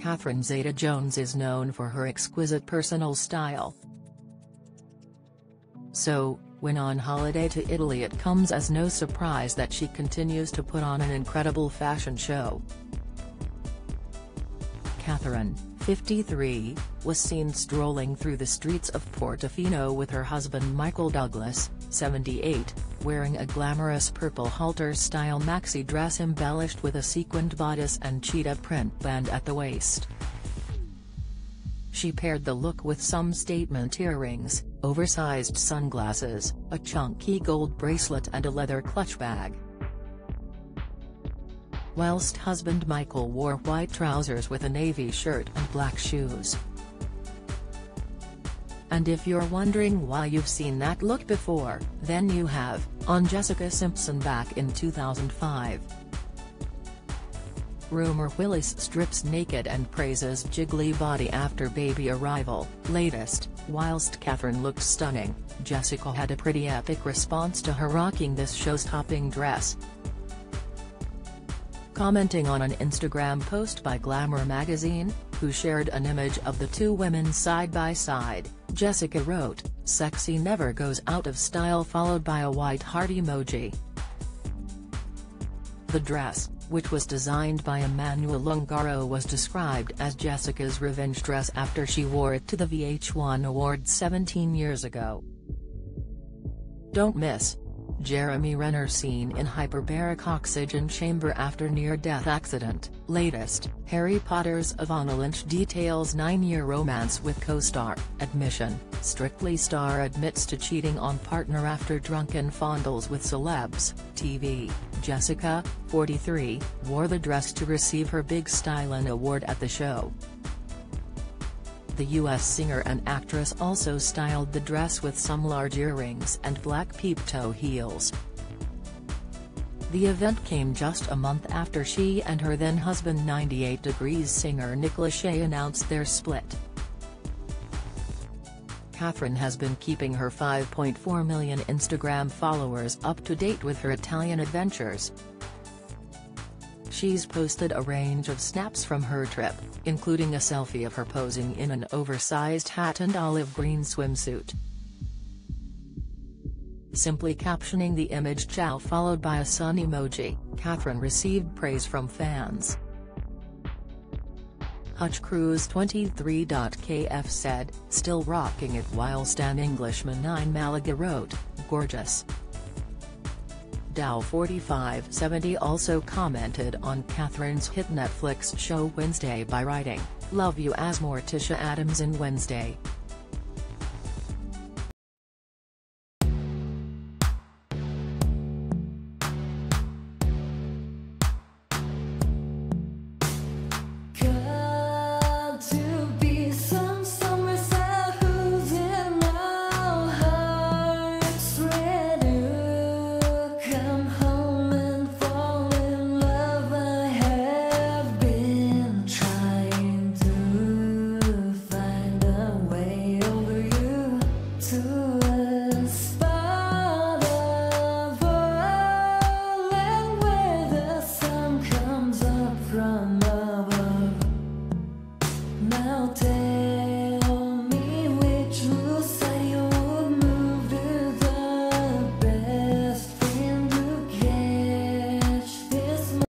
Catherine Zeta-Jones is known for her exquisite personal style. So, when on holiday to Italy it comes as no surprise that she continues to put on an incredible fashion show. Catherine, 53, was seen strolling through the streets of Portofino with her husband Michael Douglas, 78, wearing a glamorous purple halter-style maxi dress embellished with a sequined bodice and cheetah print band at the waist. She paired the look with some statement earrings, oversized sunglasses, a chunky gold bracelet and a leather clutch bag. Whilst husband Michael wore white trousers with a navy shirt and black shoes. And if you're wondering why you've seen that look before, then you have, on Jessica Simpson back in 2005. Rumer Willis strips naked and praises jiggly body after baby arrival. Latest, whilst Catherine looked stunning, Jessica had a pretty epic response to her rocking this show-stopping dress. Commenting on an Instagram post by Glamour magazine, who shared an image of the two women side by side, Jessica wrote, sexy never goes out of style followed by a white heart emoji. The dress, which was designed by Emmanuel Ungaro was described as Jessica's revenge dress after she wore it to the VH1 Awards 17 years ago. Don't miss, Jeremy Renner seen in hyperbaric oxygen chamber after near-death accident. Latest, Harry Potter's Evanna Lynch details nine-year romance with co-star. Admission, Strictly star admits to cheating on partner after drunken fondles with celebs. TV, Jessica, 43, wore the dress to receive her big Stylin award at the show the U.S. singer and actress also styled the dress with some large earrings and black peep-toe heels. The event came just a month after she and her then-husband 98 Degrees singer Nick Lachey announced their split. Catherine has been keeping her 5.4 million Instagram followers up to date with her Italian adventures. She's posted a range of snaps from her trip, including a selfie of her posing in an oversized hat and olive green swimsuit. Simply captioning the image chow followed by a sun emoji, Catherine received praise from fans. Hutch Cruise 23.kf said, still rocking it whilst an Englishman 9 Malaga wrote, gorgeous. Dow 4570 also commented on Catherine's hit Netflix show Wednesday by writing, Love you as Morticia Addams in Wednesday.